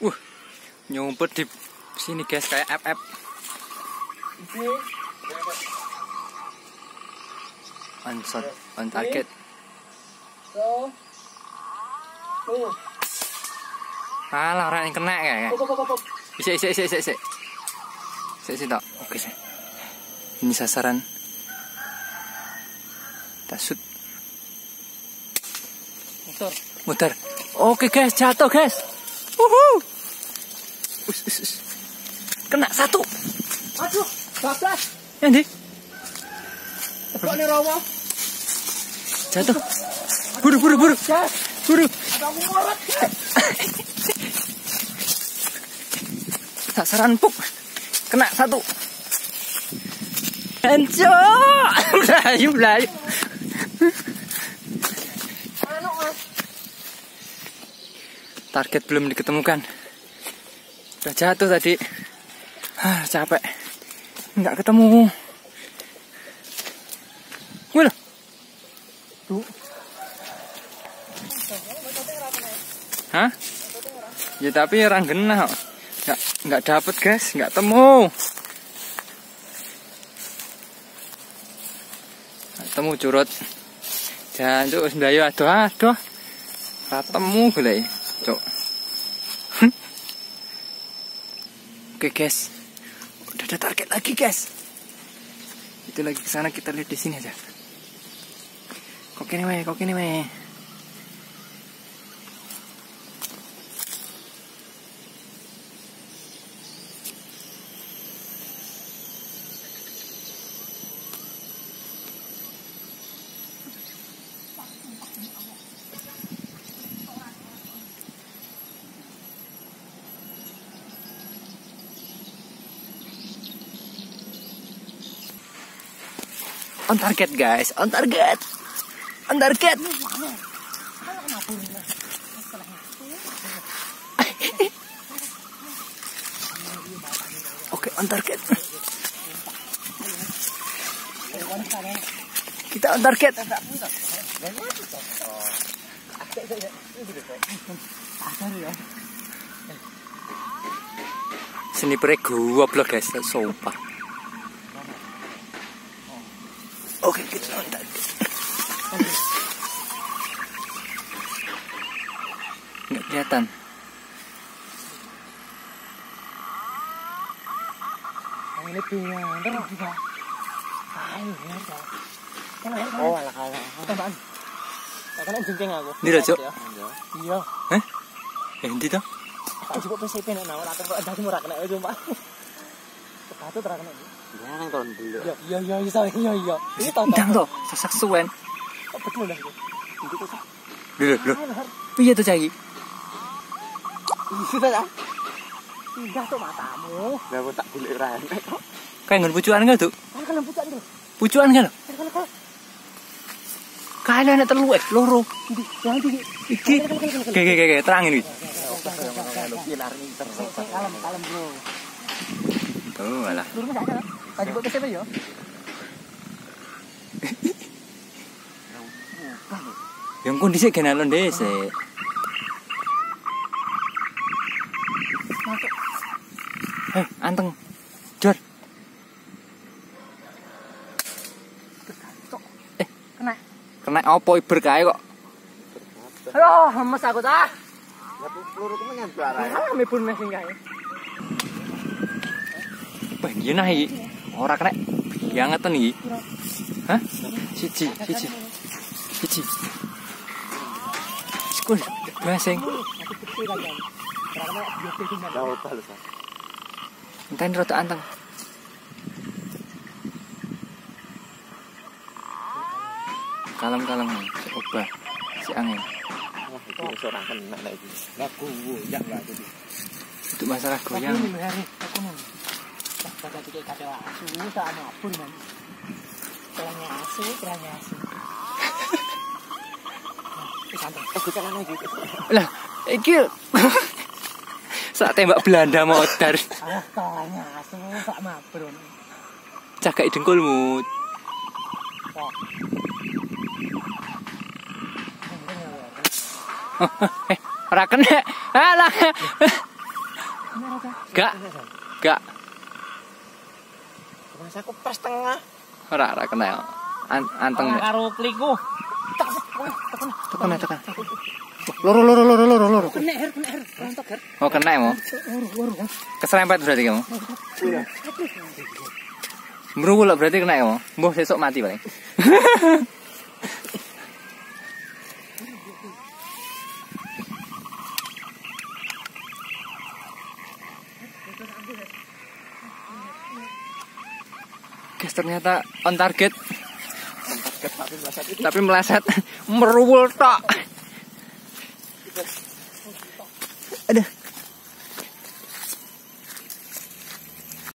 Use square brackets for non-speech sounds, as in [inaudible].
Uh, nyumpet di sini guys kayak FF. On shot, on target. Alah orang yang kena kayak. Isi, isi, isi, isi, isi. Isi, isi, tok. Oke, sih. Ini sasaran. Tasut. Motor. Muter. Oke guys, jatuh guys. Uhu. Us, us, us. Kena satu. Aduh, bablas. Yang di Tepuk nih rawa. jatuh. Buru, buru, buru. Buru. Sasaran empuk. Kena satu. Enco. Melayu, melayu. Target belum diketemukan. Udah jatuh tadi. Ah, capek. Nggak ketemu. Wih loh. Tuh. Hah? Ya tapi orang genah. Nggak, nggak dapet guys, nggak temu. Nggak temu curut. Jangan wis mlayu aduh aduh. Nggak temu gule. Cuk. Oke guys. Udah ada target lagi guys. Itu lagi ke sana kita lihat di sini aja. Kok kini weh, kok kini weh. On target guys, on target. On target. Oke, on target. Kita on target. Snipernya goblok guys, sumpah. Oke, kita on target. Nggak kelihatan. Ini bingung. Ntar juga. Ayo, ya. Kan. Oh, alah kalah. Tambahan. Kan jengking aku. Ini Rajo. Iya. Eh? Ini tuh. Tak cukup PCP nek nawar akan kok dadi ora kena cuma. Sepatu kena. Ya kan tahun dulu. Iya, iya, iya, iya, iya, iya. Ini tahun Ndang tuh, sesak suwen. Oh, betul. Itu tuh. Dulu, dulu. Piye. Indah matamu. Lah tak golek ra enek kok. Kayak ngon pucuan? Kan lo? Kan kan kan. Telu eh, loro. Iki. Oke, oke, oke, terangin iki. Kalem, kalem bro. Tuh, malah. Tadi buat PCP yo. Yang kondisi kena lon dese. Eh, anteng. Jor, Eh, kena. kena opo iber kae kok. Aduh, lemes aku dah. Ya peluru ku nyampe arah. Ah, me pun mesin kae. Iya nah iki. Ora kena. Diangeten iki. Hah? Siji, siji. Siji. Jauh balas. Enten rada anteng. Kalem kalem coba si angin. Wah, itu masalah goyang. Aku nih. Aku nih. Pada tiga kata asu, tak ada apun man. Terangnya asu, terangnya asu. Santai. Eh, kita lan iki. Lah, iki [laughs] saat tembak Belanda modar. Ah, terangnya asu, tak mabrun. Cagak dengkulmu. [laughs] Eh, ora kena. Alah. [laughs] Gak. Gak. Mas aku pas tengah. Ora ora kena. An anteng. Ora karo kliku. Tekan tekan. Loro loro loro loro loro. Kena her, kena her. Rontok her. Oh kena mau. Keserempet berarti kamu. Merungul lah berarti kena kamu. Mbah sesok mati paling. [laughs] ternyata on target tapi meleset meruwul tok. Aduh.